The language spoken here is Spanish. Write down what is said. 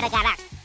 Argabat.